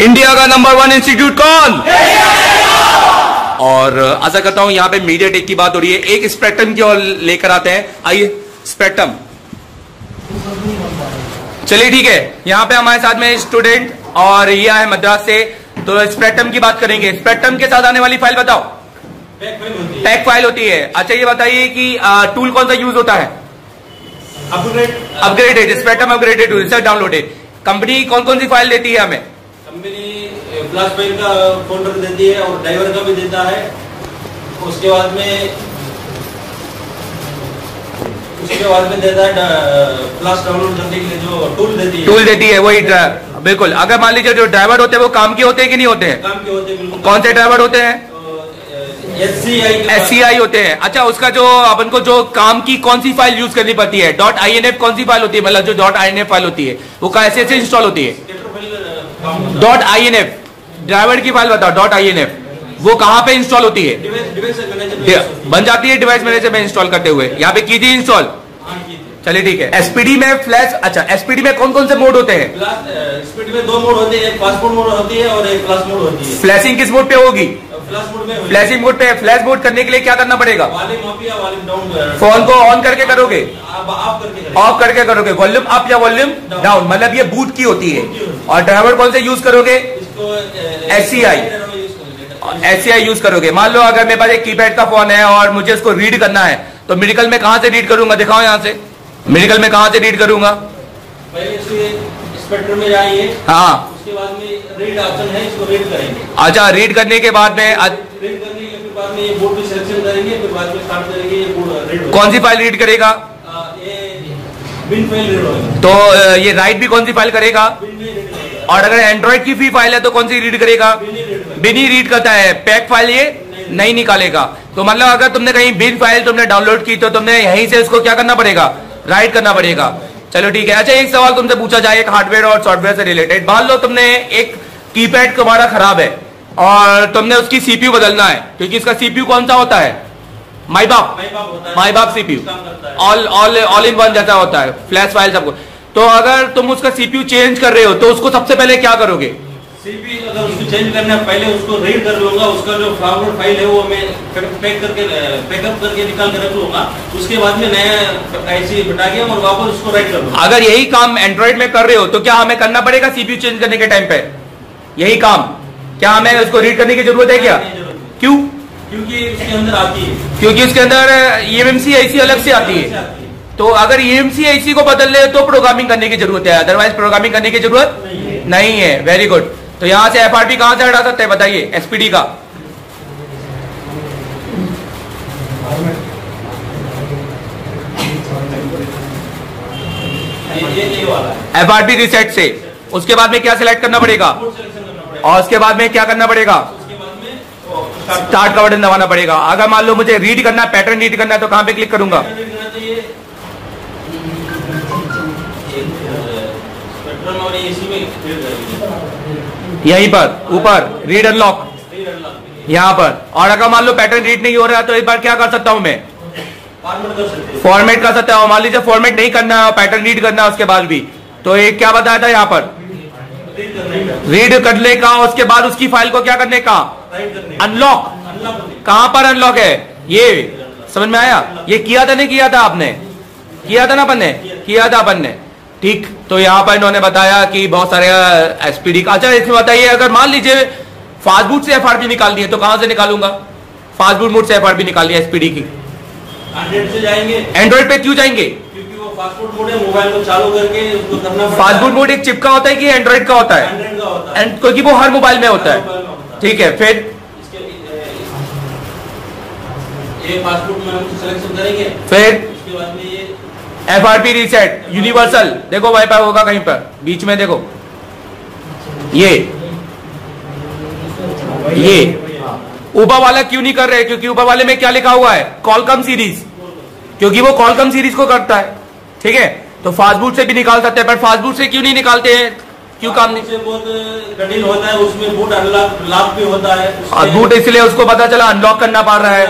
India का number one institute कौन? और आशा करता हूँ यहाँ पे मीडिया टेक की बात हो रही है। एक स्पेक्ट्रम की ओर लेकर आते हैं। आइए स्पेक्ट्रम चलिए ठीक है। यहाँ पे हमारे साथ में स्टूडेंट और रिया है मद्रास से। तो स्पेक्ट्रम की बात करेंगे। स्पेक्ट्रम के साथ आने वाली फ़ाइल बताओ। पैक फ़ाइल होती है। अच्छा ये बताइए कि टूल कौन सा यूज़ होता है? Upgrade upgraded spectrum upgraded research downloaded company कौन कौन सी फ़ाइल देती है हमें? कंपनी फ्लैश फ़ाइल का फोल्डर देती है और ड्राइवर का भी देता है। उसके बाद में उसके बाद में देता है फ्लैश डाउनलोड करने के लिए जो टूल देती है टूल देती है वही बिल्कुल। अगर मान लीजिए जो ड्राइवर होते हैं वो काम के होते हैं कि नहीं होते हैं? काम के होते हैं बिल्कुल। कौन से ड्राइवर होते हैं? एस सी आई होते हैं। अच्छा उसका जो अपन को जो काम की कौन सी फ़ाइल यूज़ करनी पड़ती है? डॉट आई एन एफ़ कौन सी फ़ाइल होती है? मतलब जो dot I N F file होती है वो कैसे से इंस्टॉल होती है? Dot I N F driver की फ़ाइल बताओ डॉट आई एन एफ़ वो कहाँ पे इंस्टॉल होती है? मैनेजर बन जाती है डिवाइस मैनेजर में इंस्टॉल करते हुए। यहाँ पे कीजिए इंस्टॉल चलिए ठीक है। एसपीडी में फ्लैश अच्छा एसपीडी में कौन कौन से मोड होते हैं? स्पीड में दो मोड होते हैं एक पासपोर्ट मोड होती है और एक फ्लैश मोड होती है। फ्लैशिंग किस मोड पे होगी? फ्लैशिंग मोड पे फ्लैश मोड करने के लिए क्या करना पड़ेगा? फ़ोन को ऑन करके करोगे। ऑफ़ करके करोगे। वॉल्यूम अप या वॉल्यूम डाउन मतलब ये बूट की होती है। और ड्राइवर कौन से यूज़ करोगे? इसको SCI S C I use करोगे मान लो अगर मेरे पास एक कीपैड का फ़ोन है और मुझे उसको रीड करना है तो मेडिकल में कहाँ से रीड करूँगा? दिखाओ यहाँ से। मेडिकल में कहाँ से रीड करूँगा? स्पेक्ट्रम में जाएँगे हाँ। उसके बाद में रीड ऑप्शन है इसको रीड करेंगे। अच्छा रीड करने के बाद में रीड करने के बाद में ये बोर्ड पे सिलेक्शन करेंगे फिर बाद में स्टार्ट करेंगे ये बोर्ड रीड कौन सी फ़ाइल रीड करेगा? आ, ये फ़ाइल रीड तो ये राइट भी कौन सी फ़ाइल करेगा? और अगर एंड्रॉइड की फ्री फ़ाइल है तो कौन सी रीड करेगा? बिन ही रीड करेगा बिन ही रीड करता है। पैक फ़ाइल ये नहीं निकालेगा। तो मतलब अगर तुमने कहीं बिन फ़ाइल तुमने डाउनलोड की तो तुमने यहीं से उसको क्या करना पड़ेगा? राइट करना पड़ेगा। चलो ठीक है अच्छा एक सवाल तुमसे पूछा जाए एक हार्डवेयर और सॉफ्टवेयर से रिलेटेड। मान लो तुमने एक कीपैड तुम्हारा खराब है और तुमने उसकी सीपीयू बदलना है क्योंकि इसका सीपीयू कौन सा होता है? माई बाप। माई बाप है। CPU. All all all in one जैसा होता है फ्लैश फ़ाइल सबको। तो अगर तुम उसका सीपीयू चेंज कर रहे हो तो उसको सबसे पहले क्या करोगे? अगर उसको चेंज करना है पहले उसको रीड कर लूँगा उसका जो फॉरवर्ड फ़ाइल है वो मैं पैक करके पैकअप करके निकाल के रख लूँगा। उसके बाद में नया ऐसे बटा के और वापस उसको राइट कर लूँगा। अगर यही काम एंड्रॉइड में कर रहे हो तो क्या हमें करना पड़ेगा सीपीयू चेंज करने के टाइम पे? यही काम। क्या हमें उसको रीड करने की ज़रूरत है क्या? क्यों? क्योंकि उसके अंदर आती है। क्योंकि उसके अंदर ईएमसी ऐसी अलग से आती है। तो अगर ईएमसी ऐसी को बदल ले तो प्रोग्रामिंग करने की ज़रूरत है। अदरवाइज़ प्रोग्रामिंग करने की ज़रूरत नहीं है। वेरी गुड तो यहाँ से एफआरपी कहाँ से हटा सकते हैं? बताइए, एसपीडी का। ये वाला एफआरपी रिसेट से। उसके बाद में क्या सिलेक्ट करना पड़ेगा? और उसके बाद में क्या करना पड़ेगा? स्टार्ट का बटन दबाना पड़ेगा। अगर मान लो मुझे रीड करना है पैटर्न रीड करना है तो कहाँ पे क्लिक करूँगा? यहीं पर ऊपर रीड अनलॉक यहाँ पर। और अगर मान लो पैटर्न रीड नहीं हो रहा है तो एक बार क्या कर सकता हूँ मैं? फॉर्मेट कर सकते हैं। मान लीजिए फॉर्मेट नहीं करना है पैटर्न रीड करना है उसके बाद भी। तो एक क्या बताया था यहाँ पर? रीड करने का उसके बाद उसकी फ़ाइल को क्या करने का? अनलॉक कहाँ पर अनलॉक है? ये समझ में आया? ये किया था नहीं किया था आपने? किया था ना अपन ने? किया था अपन ने? ठीक तो यहाँ पर इन्होंने बताया कि बहुत सारे एसपीडी का अच्छा इसमें बताइए अगर मान लीजिए फास्टबूट से एफआरपी निकालनी है तो कहाँ से निकालूँगा? फास्टबूट मोड से एफआरपी निकालनी है एसपीडी की। एंड्रॉइड से जाएँगे? एंड्रॉइड पे क्यों जाएँगे? क्योंकि वो फास्टफूड मोड है मोबाइल को चालू करके उसको करना पड़ता फास्टबूट मोड एक चिप का होता है कि एंड्रॉइड का होता है? एंड क्योंकि वो हर मोबाइल में होता है। ठीक है फिर? फिर? उसके बाद में ये F R P reset universal देखो वाई वाईफाई होगा कहीं पर। बीच में देखो। ये। ये। ऊपर वाला क्यों नहीं कर रहे? क्योंकि ऊपर वाले में क्या लिखा हुआ है? कॉलकम सीरीज़ क्योंकि वो कॉलकम सीरीज़ को करता है। ठीक है? तो फास्टबूट से भी निकाल सकते हैं पर फास्टबूट से क्यों नहीं निकालते हैं? क्यों काम नहीं कठिन होता है उसमें बूट अनलॉक लॉक भी होता है बूट इसलिए उसको पता चला अनलॉक करना पड़ रहा है।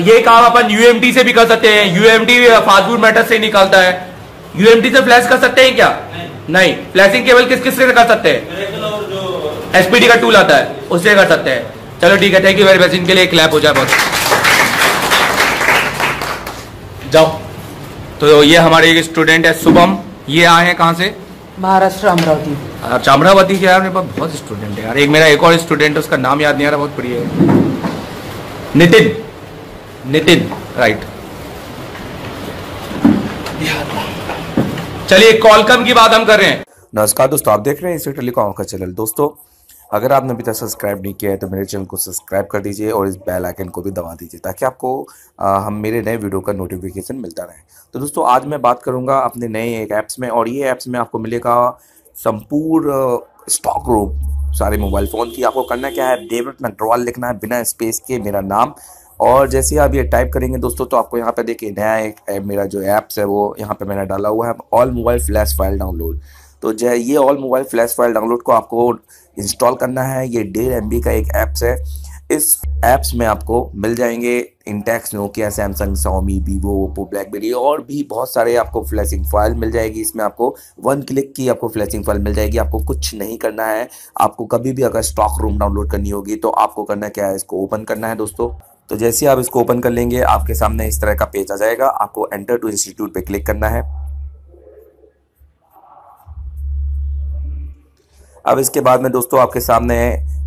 ये काम अपन यूएमटी से भी कर सकते हैं। यूएमटी फास्टफूड मैटर से निकालता है। यूएमटी से फ्लैश कर सकते हैं क्या? नहीं। नहीं। फ्लैशिंग केवल किस किस से कर सकते हैं? Miracle और जो एसपीडी का टूल आता है उससे कर सकते हैं। चलो ठीक है थैंक यू वेरी मच इनके लिए क्लैप हो जाए बहुत। जाओ। तो ये हमारे एक स्टूडेंट है शुभम। ये आए हैं कहाँ से? महाराष्ट्र अमरावती। अच्छा अमरावती के यार मेरे पास बहुत स्टूडेंट है यार। एक मेरा एक और स्टूडेंट है उसका नाम याद नहीं आ रहा बहुत प्रिय है। नितिन। नितिन राइट चलिए कॉलकम की बात हम कर रहे हैं। नमस्कार दोस्तों आप देख रहे हैं इसी टेलीकॉम का चैनल। दोस्तों अगर आपने अभी तक सब्सक्राइब नहीं किया है तो मेरे चैनल को सब्सक्राइब कर दीजिए और इस बेल आइकन को भी दबा दीजिए ताकि आपको आ, हम मेरे नए वीडियो का नोटिफिकेशन मिलता रहे। तो दोस्तों आज मैं बात करूँगा अपने नए एक ऐप्स में और ये ऐप्स में आपको मिलेगा संपूर्ण स्टॉक रूम सारे मोबाइल फ़ोन की। आपको करना क्या है डेविड मैक्ड्रॉल लिखना है बिना स्पेस के। मेरा नाम और जैसे आप ये टाइप करेंगे दोस्तों तो आपको यहाँ पे देखिए नया एक मेरा जो ऐप्स है वो यहाँ पे मैंने डाला हुआ है all mobile flash file download तो जो, ये all mobile flash file download को आपको इंस्टॉल करना है। ये डेढ़ एम का एक ऐप्स है। इस ऐप्स में आपको मिल जाएँगे Intex Nokia Samsung Xiaomi Vivo Oppo BlackBerry और भी बहुत सारे आपको फ्लैशिंग फ़ाइल मिल जाएगी। इसमें आपको वन क्लिक की आपको फ्लैशिंग फ़ाइल मिल जाएगी। आपको कुछ नहीं करना है। आपको कभी भी अगर स्टॉक रूम डाउनलोड करनी होगी तो आपको करना क्या है? इसको ओपन करना है दोस्तों। तो जैसे आप इसको ओपन कर लेंगे, आपके सामने इस तरह का पेज आ जाएगा। आपको एंटर टू इंस्टीट्यूट पे क्लिक करना है। अब इसके बाद में दोस्तों आपके सामने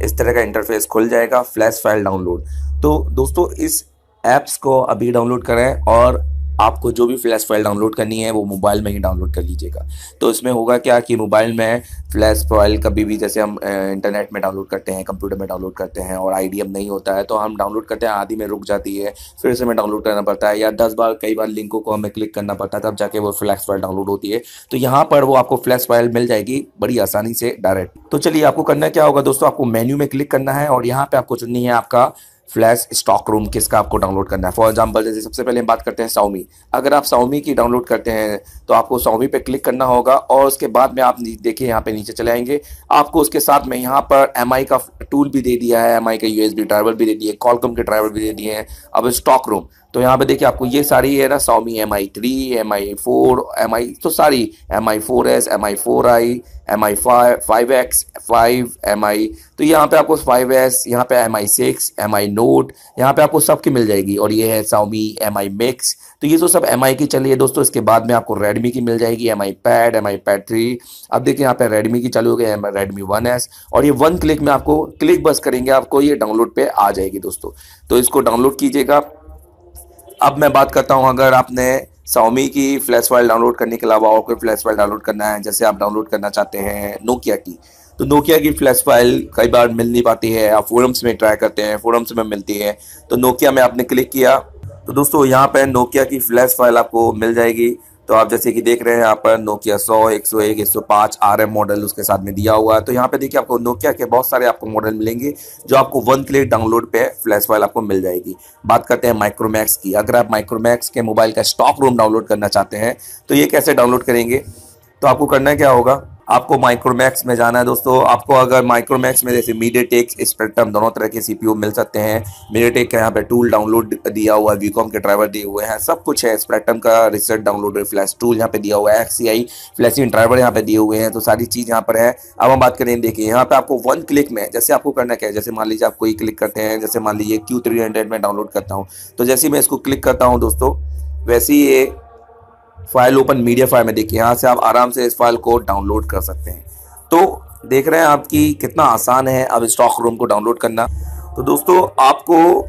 इस तरह का इंटरफेस खुल जाएगा फ्लैश फ़ाइल डाउनलोड तो दोस्तों, इस एप्स को अभी डाउनलोड करें और आपको जो भी फ्लैश फ़ाइल डाउनलोड करनी है, वो मोबाइल में ही डाउनलोड कर लीजिएगा। तो इसमें होगा क्या कि मोबाइल में फ्लैश फ़ाइल कभी भी, जैसे हम इंटरनेट में डाउनलोड करते हैं, कंप्यूटर में डाउनलोड करते हैं और आईडीएम नहीं होता है तो हम डाउनलोड करते हैं, आधी में रुक जाती है, फिर से हमें डाउनलोड करना पड़ता है या दस बार, कई बार लिंकों को हमें क्लिक करना पड़ता है, तब जाके वो फ्लैश फ़ाइल डाउनलोड होती है। तो यहाँ पर वो आपको फ्लैश फ़ाइल मिल जाएगी बड़ी आसानी से डायरेक्ट। तो चलिए, आपको करना क्या होगा दोस्तों, आपको मेन्यू में क्लिक करना है और यहाँ पे आपको चुननी है आपका फ्लैश स्टॉक रूम किसका आपको डाउनलोड करना है? फॉर एग्ज़ाम्पल जैसे सबसे पहले हम बात करते हैं साउमी अगर आप साउमी की डाउनलोड करते हैं तो आपको साउमी पे क्लिक करना होगा और उसके बाद में आप देखिए यहाँ पे नीचे चले आएँगे। आपको उसके साथ में यहाँ पर एमआई का टूल भी दे दिया है एमआई का यूएसबी ड्राइवर भी दे दिए कॉलकम के ड्राइवर भी दे दिए हैं। अब स्टॉक रूम तो यहाँ पे देखिए आपको ये सारी है ना Xiaomi M I three M I four M I तो सारी M I four S M I four I M I five five X five M I तो यहाँ पे आपको फाइव एस यहाँ पे M I six M I note यहाँ पे आपको सबकी मिल जाएगी। और ये है साउमी एम आई मिक्स तो ये तो सब एम आई की चलिए दोस्तों। इसके बाद में आपको रेडमी की मिल जाएगी M I pad M I pad three अब देखिए यहाँ पे रेडमी की चालू हो गई रेडमी वन एस और ये वन क्लिक में आपको क्लिक बस करेंगे, आपको ये डाउनलोड पे आ जाएगी दोस्तों। तो इसको डाउनलोड कीजिएगा। अब मैं बात करता हूँ, अगर आपने साउमी की फ्लैश फ़ाइल डाउनलोड करने के अलावा और कोई फ्लैश फ़ाइल डाउनलोड करना है, जैसे आप डाउनलोड करना चाहते हैं नोकिया की तो नोकिया की फ्लैश फ़ाइल कई बार मिल नहीं पाती है आप फोरम्स में ट्राई करते हैं फोरम्स में मिलती है तो नोकिया में आपने क्लिक किया। तो दोस्तों यहाँ पर नोकिया की फ्लैश फ़ाइल आपको मिल जाएगी। तो आप जैसे कि देख रहे हैं यहाँ पर नोकिया 100, 101, 105 आरएम मॉडल उसके साथ में दिया हुआ है। तो यहाँ पे देखिए आपको नोकिया के बहुत सारे आपको मॉडल मिलेंगे जो आपको वन क्लिक डाउनलोड पे फ्लैश फ़ाइल आपको मिल जाएगी। बात करते हैं माइक्रोमैक्स की। अगर आप माइक्रोमैक्स के मोबाइल का स्टॉक रूम डाउनलोड करना चाहते हैं तो ये कैसे डाउनलोड करेंगे? तो आपको करना क्या होगा? आपको माइक्रोमैक्स में जाना है दोस्तों। आपको अगर माइक्रोमैक्स में जैसे मीडियाटेक स्पेक्ट्रम दोनों तरह के सीपीयू मिल सकते हैं। मीडियाटेक का यहाँ पे टूल डाउनलोड दिया हुआ है वीकॉम के ड्राइवर दिए हुए हैं। सब कुछ है स्पेक्ट्रम का रिसर्च डाउनलोड फ्लैश टूल यहाँ पे दिया हुआ है एक्सीआई फ्लैशिंग ड्राइवर यहाँ पे दिए हुए हैं। तो सारी चीज़ यहाँ पर है। अब हम बात करें देखिए यहाँ पे आपको वन क्लिक में, जैसे आपको करना क्या है, जैसे मान लीजिए आप कोई क्लिक करते हैं, जैसे मान लीजिए क्यू थ्री हंड्रेड में डाउनलोड करता हूँ। तो जैसे मैं इसको क्लिक करता हूँ दोस्तों, वैसे ही ये फ़ाइल ओपन, मीडिया फ़ाइल में देखिए, यहाँ से आप आराम से इस फ़ाइल को डाउनलोड कर सकते हैं। तो देख रहे हैं आपकी कितना आसान है अब स्टॉक रूम को डाउनलोड करना। तो दोस्तों, आपको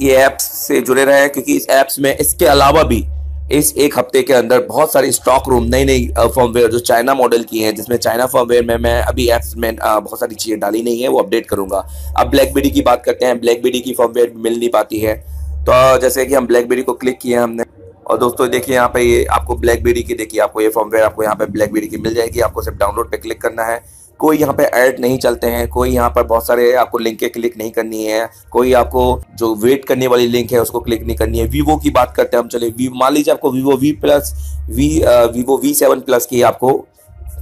ये ऐप्स से जुड़े रहे क्योंकि इस ऐप्स में इसके अलावा भी इस एक हफ़्ते के अंदर बहुत सारी स्टॉक रूम नई नई फॉर्मवेयर, जो चाइना मॉडल की हैं, जिसमें चाइना फॉर्मवेयर में मैं अभी ऐप्स में बहुत सारी चीज़ें डाली नहीं है, वो अपडेट करूँगा। अब ब्लैकबेरी की बात करते हैं ब्लैकबेरी की फॉर्मवेयर मिल नहीं पाती है। तो जैसे कि हम ब्लैकबेरी को क्लिक किए हमने। और दोस्तों, देखिए यहाँ पे ये आपको ब्लैकबेरी की, देखिए आपको ये फॉर्मवेयर आपको यहाँ पे ब्लैकबेरी की मिल जाएगी। आपको सिर्फ़ डाउनलोड पे क्लिक करना है। कोई यहाँ पे ऐड नहीं चलते हैं। कोई यहाँ पर बहुत सारे आपको लिंक क्लिक नहीं करनी है। कोई आपको जो वेट करने वाली लिंक है, उसको क्लिक नहीं करनी है। वीवो की बात करते हैं, हम चले मान लीजिए आपको Vivo V plus V Vivo V seven plus की आपको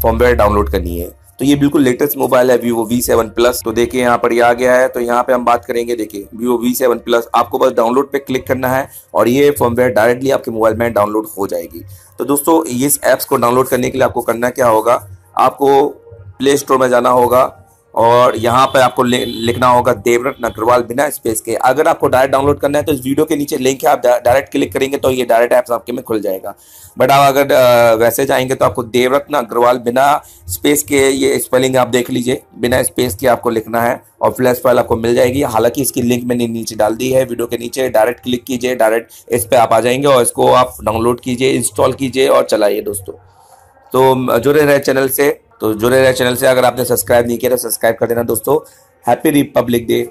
फॉर्मवेयर डाउनलोड करनी है। तो ये बिल्कुल लेटेस्ट मोबाइल है वीवो वी सेवन प्लस तो देखिए, यहाँ पर ये आ गया है तो यहाँ पे हम बात करेंगे, देखिए वीवो वी सेवन प्लस आपको बस डाउनलोड पे क्लिक करना है और ये फॉर्मवेयर डायरेक्टली आपके मोबाइल में डाउनलोड हो जाएगी। तो दोस्तों, इस एप्स को डाउनलोड करने के लिए आपको करना क्या होगा? आपको प्ले स्टोर में जाना होगा। और यहाँ पर आपको लिखना होगा देवरत्न अग्रवाल बिना स्पेस के। अगर आपको डायरेक्ट डाउनलोड करना है तो इस वीडियो के नीचे लिंक है, आप डायरेक्ट क्लिक करेंगे तो ये डायरेक्ट ऐप्स आपके में खुल जाएगा। बट आप अगर वैसे जाएँगे तो आपको देवरत्न अग्रवाल बिना स्पेस के ये स्पेलिंग आप देख लीजिए। बिना स्पेस के आपको लिखना है और फ्लैश फ़ाइल आपको मिल जाएगी। हालाँकि इसकी लिंक मैंने नीचे डाल दी है वीडियो के नीचे। डायरेक्ट क्लिक कीजिए डायरेक्ट इस पर आप आ जाएँगे और इसको आप डाउनलोड कीजिए इंस्टॉल कीजिए और चलाइए दोस्तों। तो जुड़े रहे चैनल से। तो जुड़े रहे चैनल से। अगर आपने सब्सक्राइब नहीं किया तो सब्सक्राइब कर देना दोस्तों। Happy Republic Day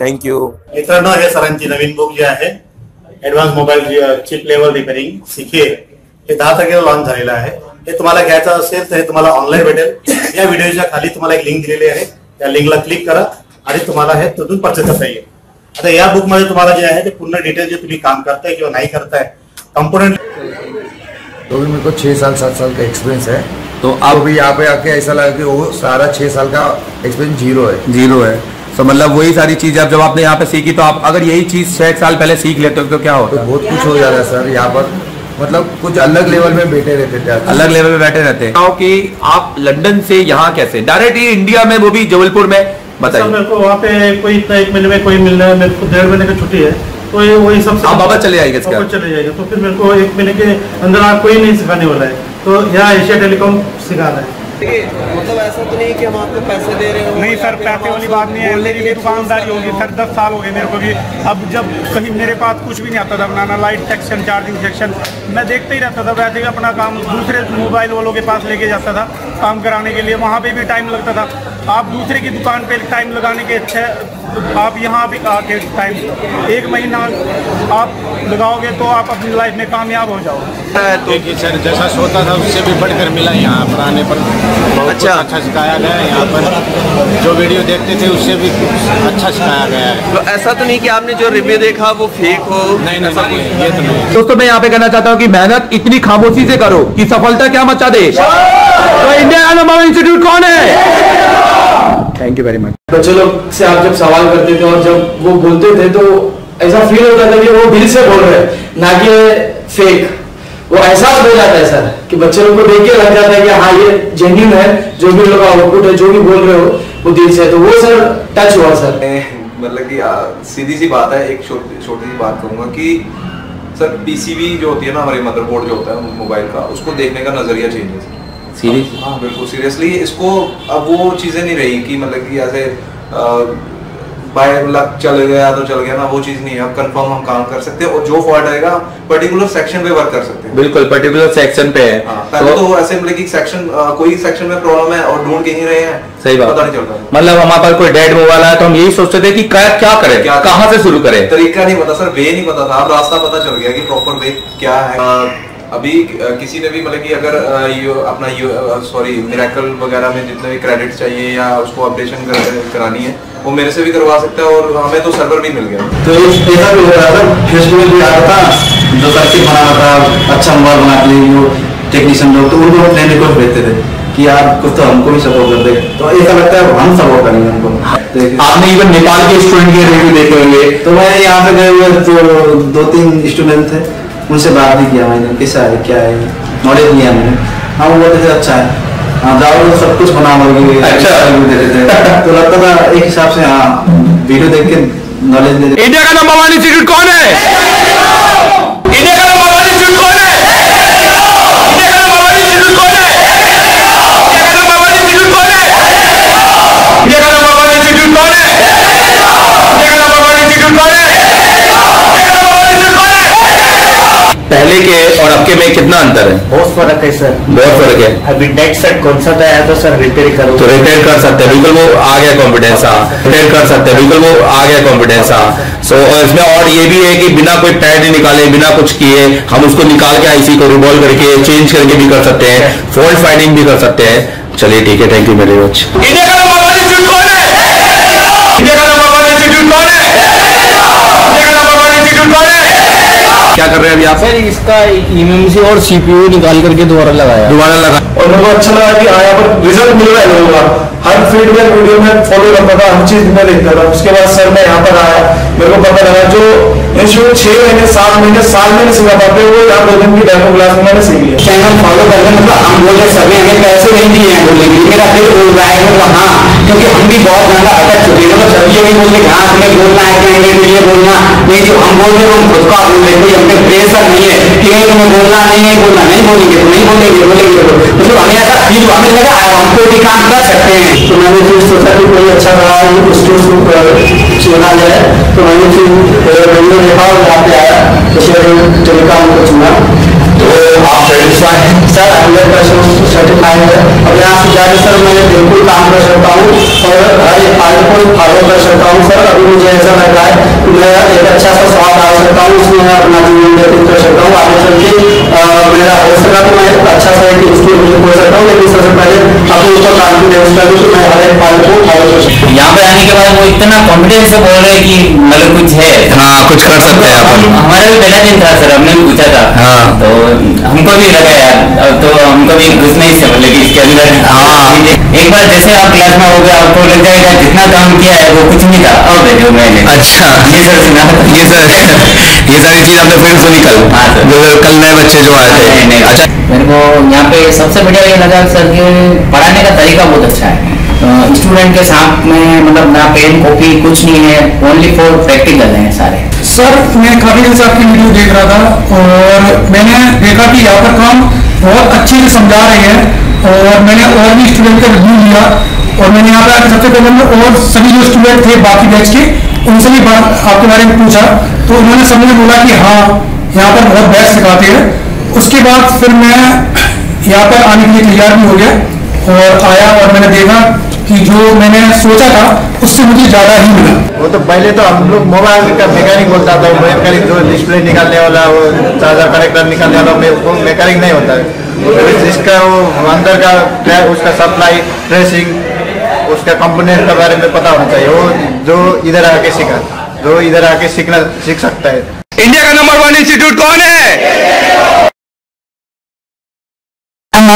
thank you मित्रांनो हे सरांची नवीन बुक जी आहे advance mobile chip level repairing शिके हे दहा तारखेला लॉन्च झालेलं आहे. हे तुम्हाला घ्यायचं असेल तर हे तुम्हाला ऑनलाईन भेटेल. या व्हिडिओच्या खाली तुम्हाला एक लिंक दिलेली आहे. त्या लिंकला क्लिक करा आणि तुम्हाला हे तिथून परचेस करता येईल. आता या बुक मध्ये तुम्हाला जे आहे ते पूर्ण डिटेल जे तुम्ही काम करताय किंवा नाही करताय कंपोनेंट तो भी मेरे को छः साल सात साल का एक्सपीरियंस है। तो अब भी यहाँ पे आके ऐसा लगा कि वो सारा छः साल का एक्सपीरियंस ज़ीरो है। ज़ीरो है। तो मतलब वही सारी चीज़ अब जब आपने यहाँ पे सीखी तो आप अगर यही चीज़ छह साल पहले सीख लेते हो तो क्या होता? तो बहुत कुछ हो जाता है सर यहाँ पर मतलब कुछ अलग लेवल में बैठे रहते थे अलग लेवल में बैठे रहते। हैं कि आप लंदन से यहाँ कैसे? डायरेक्ट ही इंडिया में वो भी जबलपुर में? सर बताइए मेरे को वहाँ पे कोई इतना एक महीने में कोई मिल रहा है मेरे को डेढ़ महीने की छुट्टी है तो ये वही सब आप बाबा चले जाएँगे चले जाएगा तो फिर मेरे को एक महीने के अंदर आप कोई नहीं सिखाने वाला है। तो यहाँ एशिया टेलीकॉम सिखा रहा है मतलब ऐसा तो नहीं कि हम आपको पैसे दे रहे हो नहीं सर पैसे वाली बात नहीं है। मेरी भी दुकानदारी होगी। सर दस साल हो गए मेरे को भी। अब जब कहीं मेरे पास कुछ भी नहीं आता था बनाना लाइट सेक्शन चार्जिंग सेक्शन मैं देखते ही रहता था। वैसे ही अपना काम दूसरे मोबाइल वालों के पास लेके जाता था काम कराने के लिए। वहाँ पे भी टाइम लगता था। आप दूसरे की दुकान पर टाइम लगाने के अच्छे आप यहाँ भी आके टाइम एक महीना आप लगाओगे तो आप अपनी लाइफ में कामयाब हो जाओगे। देखिए सर जैसा सोचा था उससे भी बढ़कर मिला यहाँ पर आने पर। बहुत अच्छा। अच्छा सिखाया गया है यहाँ पर। जो वीडियो देखते थे उससे भी अच्छा सिखाया गया है। तो ऐसा तो नहीं कि आपने जो रिव्यू देखा वो फेक हो? नहीं नहीं नहीं, ये तो नहीं। दोस्तों मैं यहाँ पे कहना चाहता हूँ कि मेहनत इतनी खामोशी से करो कि सफलता क्या मचा दे। तो इंडिया इंस्टीट्यूट कौन है? थैंक यू वेरी मच बच्चे लोग से आप जब सवाल करते थे और जब वो बोलते थे तो ऐसा फील होता था कि वो दिल से बोल रहे हैं ना कि फेक वो एहसास हो जाता है सर कि बच्चे लोग को देख के लग जाता है कि हाँ ये जेन्यून है जो भी लोग आउटपुट है जो भी बोल रहे हो वो दिल से है। तो वो सर टच हुआ सर। मतलब कि आ, सीधी सी बात है एक छोटी छोटी सी बात कहूँगा कि सर पीसीबी जो होती है ना हमारी मदरबोर्ड जो होता है मोबाइल का उसको देखने का नज़रिया चेंज है सीरियस हाँ बिल्कुल सीरियसली इसको अब वो चीज़ें नहीं रही कि मतलब कि ऐसे बाय लक चल गया तो चल गया ना वो चीज़ नहीं है। अब कंफर्म हम काम कर सकते हैं और जो फॉल्ट आएगा पर्टिकुलर सेक्शन पे वर्क कर सकते हैं। बिल्कुल पर्टिकुलर सेक्शन पे है। हाँ, पहले तो ऐसे मतलब कि सेक्शन कोई सेक्शन में प्रॉब्लम है और ढूंढ के रहे हैं सही बात। पता नहीं मतलब हमारे पास कोई डेड मोबाइल है तो हम यही सोचते थे कि क्या क्या करें? क्या कहाँ से शुरू करें? तरीका नहीं पता सर वे नहीं पता था। अब रास्ता पता चल गया कि प्रॉपर वे क्या है। अभी किसी ने भी मतलब कि अगर यो, अपना सॉरी मिराकल वगैरह में जितने भी क्रेडिट चाहिए या उसको अपडेशन कर, करानी है वो मेरे से भी करवा सकता है और हमें तो सर्वर भी मिल गया। तो ऐसा भी हो रहा था। फेसबुक भी आ रहा था जो सर्किट बना रहा था अच्छा मोबाइल बना के लिए वो टेक्नीशियन लोग तो उनको फ्रेंड रिक्वेस्ट भेजते थे कि यार कुछ तो हमको भी सपोर्ट कर दे। तो ऐसा लगता है हम सपोर्ट करेंगे उनको तो आपने इवन नेपाल के स्टूडेंट के रिव्यू देखे होंगे। तो मैं यहाँ पे गए हुए तो दो तीन स्टूडेंट थे उनसे बात भी किया मैंने कैसा है क्या है नॉलेज लिया मैंने। हाँ वो बोलते थे अच्छा है हाँ जाओ तो सब कुछ बना होगी। अच्छा। थे तो लगता था एक हिसाब से हाँ वीडियो देख के नॉलेज दे इंडिया का नंबर वन इंस्टीट्यूट कौन है इंडिया का नंबर वन इंस्टीट्यूट कौन है इंडिया का नंबर वन इंस्टीट्यूट कौन है इंडिया का नंबर वन इंस्टीट्यूट कौन है इंडिया का नंबर वन इंस्टीट्यूट कौन है इंडिया का नंबर वन इंस्टीट्यूट कौन है इंडिया का नंबर वन इंस्टीट्यूट कौन है पहले के और अब के में कितना अंतर है? बहुत फ़र्क है सर। बहुत फ़र्क है। अभी डेट सेट कौन सा आया तो सर? रिपेयर करो। तो रिपेयर कर सकते हैं। बिल्कुल वो आ गया कॉन्फिडेंस हाँ। रिपेयर कर सकते हैं। बिल्कुल वो आ गया कॉन्फिडेंस हाँ। सो इसमें और ये भी है कि बिना कोई पैड निकाले बिना कुछ किए हम उसको निकाल के आईसी को रिवॉल्व करके चेंज करके भी कर सकते हैं। फॉल्ट फाइंडिंग भी कर सकते हैं। चलिए ठीक है। Thank you very much India का नंबर वन इंस्टीट्यूट कौन है इंडिया का नंबर वन इंस्टीट्यूट कौन है इंडिया का नंबर वन इंस्टीट्यूट कौन है क्या कर रहे हैं अभी आप? सर इसका ईएमसी और सीपीयू निकाल करके दोबारा लगाया। दोबारा लगा। और मेरे को अच्छा लगा कि यहाँ पर रिज़ल्ट मिल रहा है लोगों का। हर फीडबैक वीडियो में फॉलो करता था हर चीज़ में देखता था। उसके बाद सर मैं यहाँ पर आया मेरे को पता लगा जो इंस्टीट्यूट छह महीने सात महीने साल में नहीं सिखा पाते वो यहाँ दो दिन की डेमो क्लास में मैंने सीख लिया। चैनल फॉलो करके मतलब हम बोले सभी हमें पैसे नहीं दिए हैं बोले मेरा दिल बोल रहा है मतलब हाँ क्योंकि हम भी बहुत ज़्यादा अटक चुके हैं। मतलब सभी यही बोलते हैं हाँ तुम्हें बोलना है कहेंगे तो ये बोलना नहीं जो हम बोल रहे हैं हम खुद को आप बोल कोई अपने प्रेशर नहीं है कि नहीं तुम्हें बोलना नहीं है बोलना नहीं बोलेंगे तो नहीं बोलेंगे बोलेंगे तो मतलब हमें ऐसा फील हमें लगा हम कोई भी काम कर सकते हैं। तो मैंने फिर सोचा कि कोई अच्छा रहा उसको चुना जाए। तो मैंने फिर देखा और यहाँ पे आया तो शेयर टेलीकॉम को चुना। तो आप सेटिस्फाई हैं? सर हंड्रेड परसेंट सर्टिफाइड है। यहाँ से जाके सर, मैं बिल्कुल काम कर सकता हूँ और हर एक फ़ाइल को फॉलो कर सकता हूँ, सर, अभी मुझे ऐसा लग रहा है कि मैं एक अच्छा सा स्वाद डाल सकता हूँ उसमें मैं अपना जीवन व्यतीत कर सकता हूँ, आगे चल के मेरा हो सका तो मैं अच्छा सा एक इंस्टीट्यूट हो सकता हूँ, लेकिन सबसे पहले अपने ऊपर कॉन्फिडेंस कर कि मैं हर एक फ़ाइल को फॉलो कर सकता हूँ यहाँ पे आने के बाद वो इतना कॉन्फिडेंस से बोल रहे हैं कि मतलब कुछ है। हाँ कुछ कर सकते हैं अपन। हमारा भी पहला दिन था सर हमने भी पूछा था। हाँ। तो हमको भी लगा यार तो हमको भी घुसना ही से बोले कि इसके अंदर हाँ। एक बार जैसे आप क्लास में हो गए आपको लग जाएगा जितना काम किया है वो कुछ नहीं था। अब देखो मैंने। अच्छा। ये सर सुना ये सर ये सारी चीज़ आपने फिर सुनी कल? हाँ सर। कल नए बच्चे जो आए थे। अच्छा। मेरे को यहाँ पे सबसे बढ़िया ये लगा सर कि पढ़ाने का तरीका बहुत अच्छा है। स्टूडेंट के साथ में मतलब ना पेन कॉपी कुछ नहीं है ओनली फॉर प्रैक्टिकल है सारे। सर मैं काफ़ी दिन से आपकी वीडियो देख रहा था और मैंने देखा कि यहाँ पर काम बहुत अच्छे से समझा रहे हैं और मैंने और भी स्टूडेंट का रिव्यू लिया और मैंने यहाँ पे आकर सबसे पहले मैं और सभी जो स्टूडेंट थे बाकी बैच के, उनसे भी बात आपके बारे में पूछा। तो उन्होंने सबने बोला कि हाँ यहाँ पर बहुत बेस्ट सिखाते हैं। उसके बाद फिर मैं यहाँ पर आने के लिए तैयार भी हो गया और आया और मैंने देखा कि जो मैंने सोचा था उससे मुझे ज़्यादा ही मिला। वो तो पहले तो हम लोग मोबाइल का मैकेनिक बोलता था मैकेनिक जो डिस्प्ले निकालने वाला वो चार्जर कनेक्टर निकालने वाला वो मैकेनिक नहीं होता। है जिसका वो अंदर का उसका सप्लाई ट्रेसिंग उसका कंपोनेंट के बारे में पता होना चाहिए। वो जो इधर आके सीखा जो इधर आके सीखना सीख सकता है। इंडिया का नंबर वन इंस्टीट्यूट कौन है?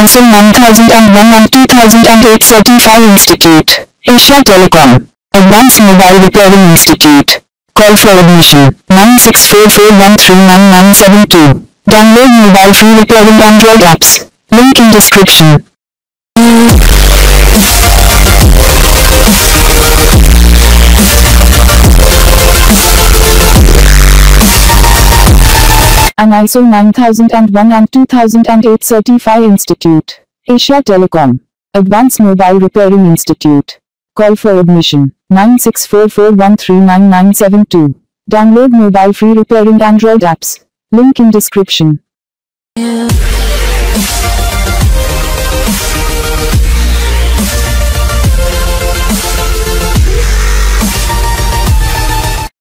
Announcing 1001 and 2008 Certified Institute. Asia Telecom. Advanced Mobile Repairing Institute. Call for admission 9644139972. Download mobile free repairing Android apps. Link in description. An ISO 9001 and 2008 Certified Institute. Asia Telecom. Advanced Mobile Repairing Institute. Call for admission 9644139972. Download mobile free repairing Android apps. Link in description. Yeah.